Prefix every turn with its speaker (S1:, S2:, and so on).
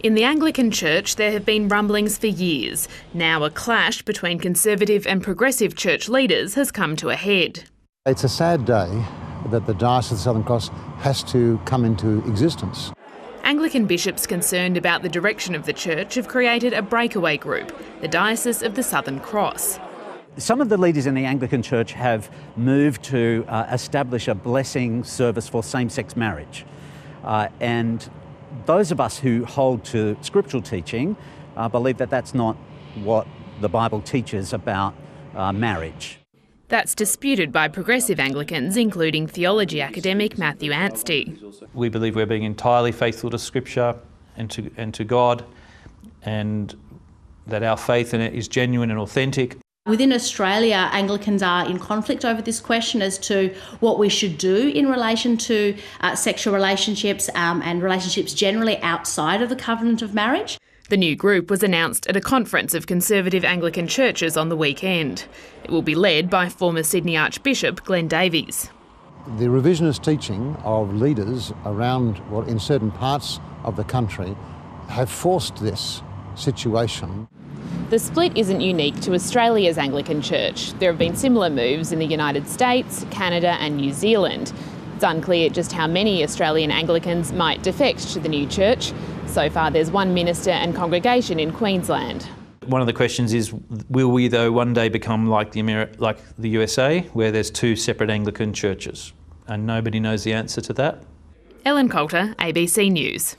S1: In the Anglican Church, there have been rumblings for years. Now, a clash between Conservative and Progressive church leaders has come to a head.
S2: It's a sad day that the Diocese of the Southern Cross has to come into existence.
S1: Anglican bishops concerned about the direction of the church have created a breakaway group, the Diocese of the Southern Cross.
S3: Some of the leaders in the Anglican Church have moved to uh, establish a blessing service for same sex marriage. Uh, and those of us who hold to scriptural teaching uh, believe that that's not what the Bible teaches about uh, marriage.
S1: That's disputed by progressive Anglicans, including theology academic Matthew Anstey.
S4: We believe we're being entirely faithful to Scripture and to, and to God, and that our faith in it is genuine and authentic.
S5: Within Australia, Anglicans are in conflict over this question as to what we should do in relation to uh, sexual relationships um, and relationships generally outside of the covenant of marriage.
S1: The new group was announced at a conference of conservative Anglican churches on the weekend. It will be led by former Sydney Archbishop Glenn Davies.
S2: The revisionist teaching of leaders around, well, in certain parts of the country have forced this situation.
S1: The split isn't unique to Australia's Anglican Church. There have been similar moves in the United States, Canada, and New Zealand. It's unclear just how many Australian Anglicans might defect to the new church. So far, there's one minister and congregation in Queensland.
S4: One of the questions is will we, though, one day become like the, Ameri- like the USA, where there's two separate Anglican churches? And nobody knows the answer to that.
S1: Ellen Coulter, ABC News.